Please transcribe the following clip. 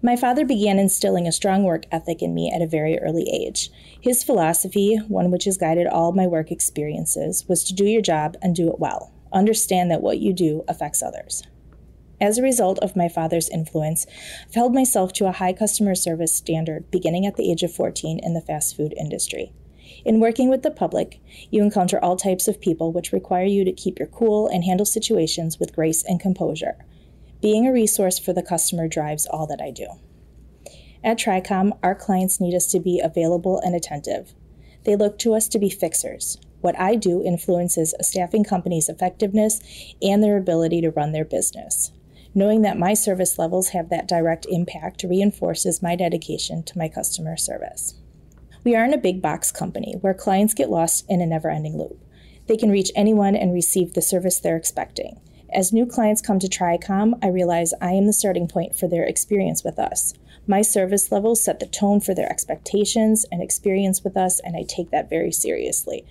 My father began instilling a strong work ethic in me at a very early age. His philosophy, one which has guided all my work experiences, was to do your job and do it well. Understand that what you do affects others. As a result of my father's influence, I've held myself to a high customer service standard beginning at the age of 14 in the fast food industry. In working with the public, you encounter all types of people which require you to keep your cool and handle situations with grace and composure. Being a resource for the customer drives all that I do. At TRICOM, our clients need us to be available and attentive. They look to us to be fixers. What I do influences a staffing company's effectiveness and their ability to run their business. Knowing that my service levels have that direct impact reinforces my dedication to my customer service. We aren't a big box company where clients get lost in a never ending loop. They can reach anyone and receive the service they're expecting. As new clients come to TRICOM, I realize I am the starting point for their experience with us. My service levels set the tone for their expectations and experience with us, and I take that very seriously.